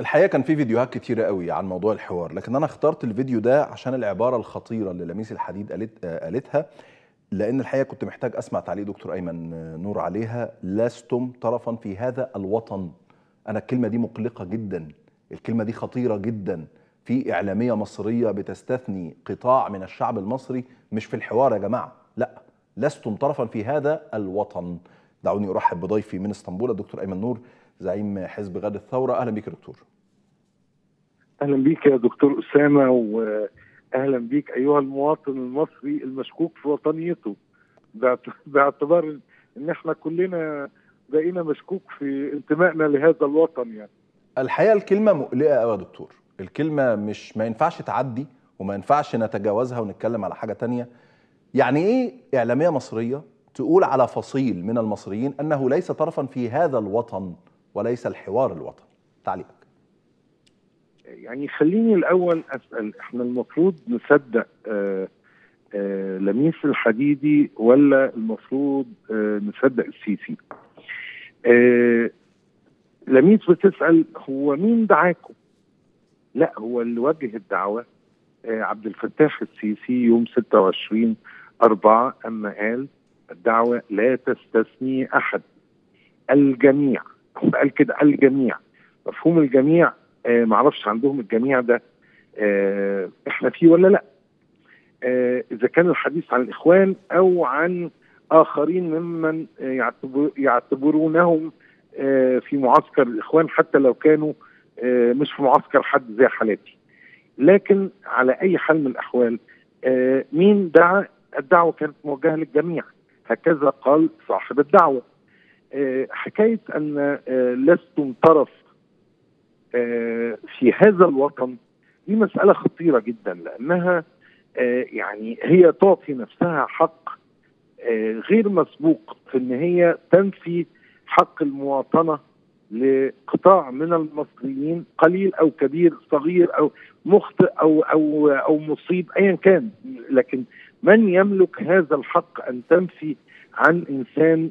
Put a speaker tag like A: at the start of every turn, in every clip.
A: الحقيقة كان في فيديوهات كتيرة قوي عن موضوع الحوار لكن أنا اخترت الفيديو ده عشان العبارة الخطيرة اللي لميس الحديد قالت قالتها لأن الحقيقة كنت محتاج أسمع تعليق دكتور أيمن نور عليها لستم طرفا في هذا الوطن. أنا الكلمة دي مقلقة جدا الكلمة دي خطيرة جدا. في إعلامية مصرية بتستثني قطاع من الشعب المصري مش في الحوار يا جماعة لأ لستم طرفا في هذا الوطن. دعوني أرحب بضيفي من إسطنبول الدكتور أيمن نور. زعيم حزب غد الثورة. أهلا بك يا دكتور.
B: أهلا بيك يا دكتور أسامة واهلا بيك أيها المواطن المصري المشكوك في وطنيته. باعت- باعتبار إن إحنا كلنا بقينا مشكوك في انتمائنا لهذا الوطن يعني.
A: الحقيقة الكلمة مقلقة قوي يا دكتور. الكلمة مش ما ينفعش تعدي وما ينفعش نتجاوزها ونتكلم على حاجة تانية. يعني إيه إعلامية مصرية تقول على فصيل من المصريين أنه ليس طرفا في هذا الوطن وليس الحوار الوطني. تعليقك.
B: يعني خليني الأول أسأل إحنا المفروض نصدق آه آه لميس الحديدي ولا المفروض آه نصدق السيسي؟ آه لميس بتسأل هو مين دعاكم؟ لا هو اللي وجه الدعوة آه عبد الفتاح السيسي يوم 26 أربعة أما قال الدعوة لا تستثني أحد الجميع. قال كده الجميع. مفهوم الجميع آه معرفش عندهم الجميع ده آه إحنا فيه ولا لأ. آه إذا كان الحديث عن الإخوان أو عن آخرين ممن يعتبر يعتبرونهم آه في معسكر الإخوان حتى لو كانوا آه مش في معسكر حد زي حالاتي. لكن على أي حال من الأحوال آه مين دعا؟ الدعوة كانت موجهة للجميع. هكذا قال صاحب الدعوة. حكاية أن آه لستم طرف آه في هذا الوطن دي مسألة خطيرة جدا لأنها آه يعني هي تعطي نفسها حق آه غير مسبوق في أن هي تنفي حق المواطنة لقطاع من المصريين قليل أو كبير صغير أو مخطئ أو أو أو مصيب أيا كان. لكن من يملك هذا الحق أن تنفي عن إنسان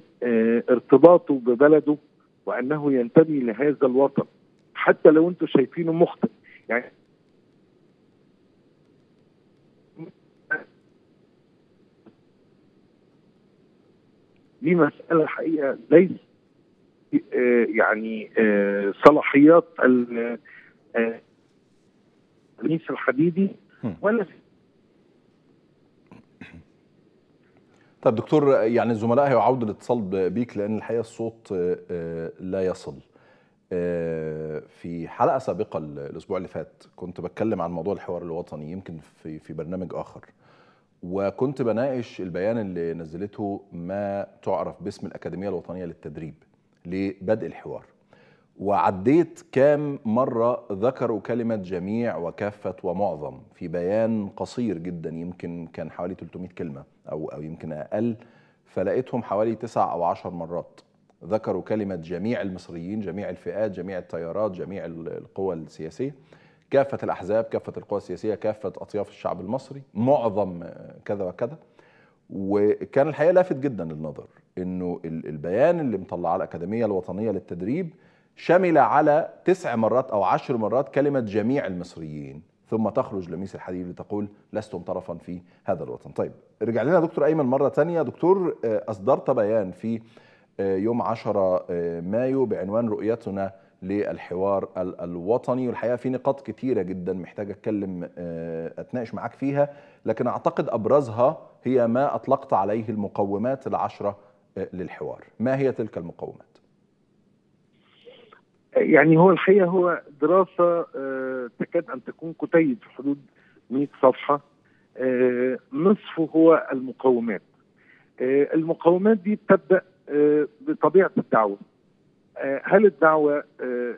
B: ارتباطه ببلده وأنه ينتمي لهذا الوطن حتى لو أنتم شايفينه مخطئ. يعني دي مسألة حقيقة ليس يعني صلاحيات الرئيس الحديدي ولا
A: طب دكتور يعني الزملاء هيعودوا الاتصال بيك لأن الحقيقة الصوت لا يصل. في حلقة سابقة الأسبوع اللي فات كنت بتكلم عن موضوع الحوار الوطني يمكن في في برنامج آخر. وكنت بناقش البيان اللي نزلته ما تعرف باسم الأكاديمية الوطنية للتدريب لبدء الحوار. وعديت كام مرة ذكروا كلمة جميع وكافة ومعظم في بيان قصير جدا يمكن كان حوالي 300 كلمة أو أو يمكن أقل فلقيتهم حوالي تسع أو عشر مرات ذكروا كلمة جميع المصريين جميع الفئات جميع التيارات جميع القوى السياسية. كافة الأحزاب كافة القوى السياسية كافة أطياف الشعب المصري معظم كذا وكذا. وكان الحقيقة لافت جدا للنظر أنه البيان اللي مطلعه الأكاديمية الوطنية للتدريب شمل على تسع مرات أو عشر مرات كلمة جميع المصريين ثم تخرج لميس الحديد لتقول لستم طرفا في هذا الوطن. طيب رجع لنا دكتور أيمن مرة تانية. دكتور أصدرت بيان في يوم 10 مايو بعنوان رؤيتنا للحوار الوطني والحقيقة في نقاط كتيرة جدا محتاج أتكلم أتناقش معاك فيها لكن أعتقد أبرزها هي ما أطلقت عليه المقومات العشرة للحوار. ما هي تلك المقومات
B: يعني هو الحقيقة هو دراسة تكاد أن تكون كتيب في حدود 100 صفحة. نصفه هو المقومات. المقومات دي بتبدا بطبيعة الدعوة. هل الدعوة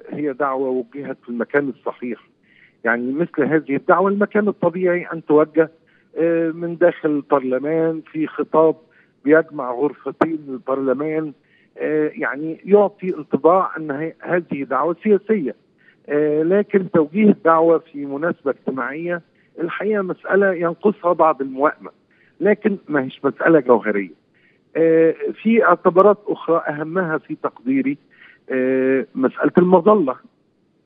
B: هي دعوة وجهت في المكان الصحيح؟ يعني مثل هذه الدعوة المكان الطبيعي أن توجه من داخل البرلمان في خطاب بيجمع غرفتين البرلمان يعني يعطي انطباع أن هذه دعوة سياسية. لكن توجيه الدعوة في مناسبة اجتماعية الحقيقة مسألة ينقصها بعض الموائمة لكن ما هيش مسألة جوهرية. في اعتبارات أخرى أهمها في تقديري مسألة المظلة.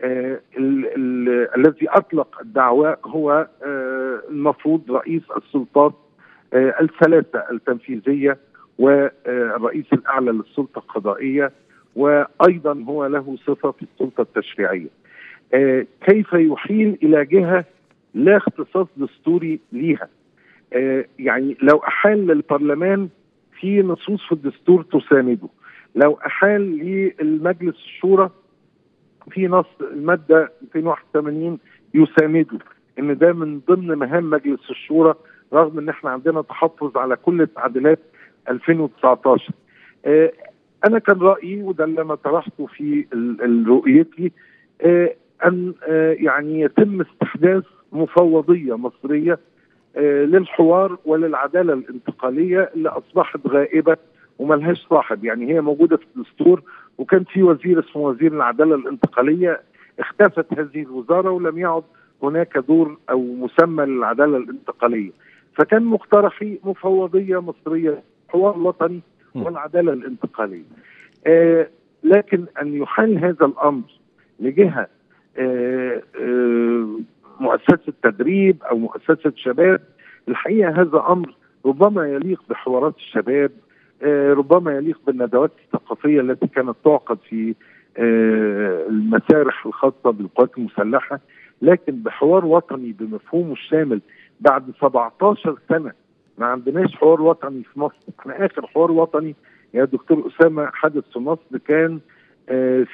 B: آه ال ال الذي أطلق الدعوة هو آه المفروض رئيس السلطات آه الثلاثة التنفيذية والرئيس الأعلى للسلطة القضائية وأيضا هو له صفة في السلطة التشريعية. آه كيف يحيل إلى جهة لا اختصاص دستوري ليها؟ آه يعني لو أحال للبرلمان في نصوص في الدستور تسانده لو أحال للمجلس الشورى في نص المادة 281 يسانده إن ده من ضمن مهام مجلس الشورى رغم إن إحنا عندنا تحفظ على كل التعديلات 2019 آه أنا كان رأيي وده اللي أنا طرحته في رؤيتي آه أن آه يعني يتم استحداث مفوضية مصرية للحوار وللعدالة الانتقالية اللي أصبحت غائبة وملهاش صاحب. يعني هي موجودة في الدستور وكان في وزير اسمه وزير العدالة الانتقالية اختفت هذه الوزارة ولم يعد هناك دور أو مسمى للعدالة الانتقالية. فكان مقترحي مفوضية مصرية حوار وطني والعدالة الانتقالية. آه لكن أن يحال هذا الأمر لجهة آه آه مؤسسة تدريب أو مؤسسة شباب الحقيقة هذا أمر ربما يليق بحوارات الشباب ربما يليق بالندوات الثقافية التي كانت تعقد في المسارح الخاصة بالقوات المسلحة لكن بحوار وطني بمفهومه الشامل بعد 17 سنة ما عندناش حوار وطني في مصر. إحنا آخر حوار وطني يا دكتور أسامة حدث في مصر كان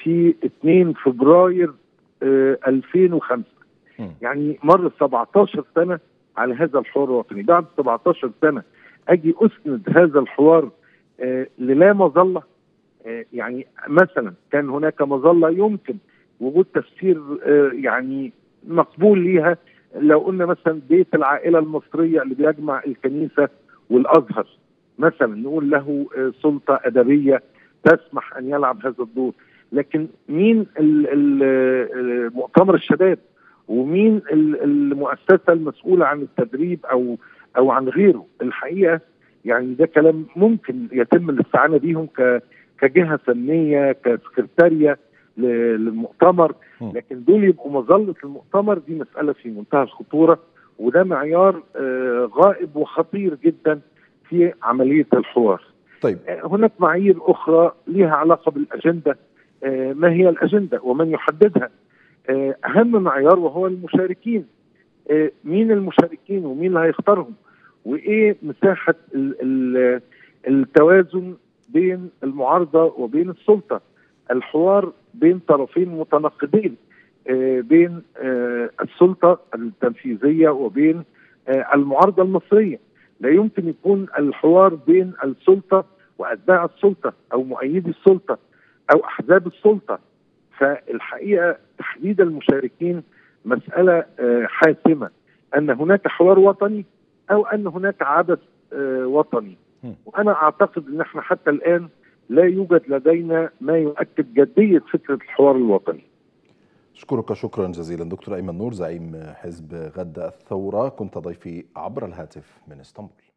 B: في 2 فبراير 2005 يعني مر 17 سنة على هذا الحوار الوطني. بعد 17 سنة أجي أسند هذا الحوار آه للا مظلة. آه يعني مثلا كان هناك مظلة يمكن وجود تفسير آه يعني مقبول ليها لو قلنا مثلا بيت العائلة المصرية اللي بيجمع الكنيسة والأزهر مثلا نقول له سلطة أدبية تسمح أن يلعب هذا الدور. لكن مين مؤتمر الشباب؟ ومين المؤسسة المسؤولة عن التدريب أو أو عن غيره؟ الحقيقة يعني ده كلام ممكن يتم الاستعانة بيهم كجهة فنية كسكرتارية. للمؤتمر لكن دول يبقوا مظلة المؤتمر دي مسألة في منتهى الخطورة وده معيار غائب وخطير جدا في عملية الحوار.
A: طيب.
B: هناك معايير أخرى لها علاقة بالأجندة ما هي الأجندة ومن يحددها؟ أهم معيار وهو المشاركين. مين المشاركين ومين اللي هيختارهم؟ وإيه مساحة التوازن بين المعارضة وبين السلطة؟ الحوار بين طرفين متناقضين بين السلطة التنفيذية وبين المعارضة المصرية. لا يمكن يكون الحوار بين السلطة وأتباع السلطة أو مؤيدي السلطة أو أحزاب السلطة. فالحقيقة تحديد المشاركين مسألة حاسمة. أن هناك حوار وطني أو أن هناك عبث وطني. وأنا أعتقد إن إحنا حتى الآن لا يوجد لدينا ما يؤكد جدية فكرة الحوار الوطني.
A: أشكرك شكرا جزيلا دكتور أيمن نور زعيم حزب غد الثورة. كنت ضيفي عبر الهاتف من إسطنبول.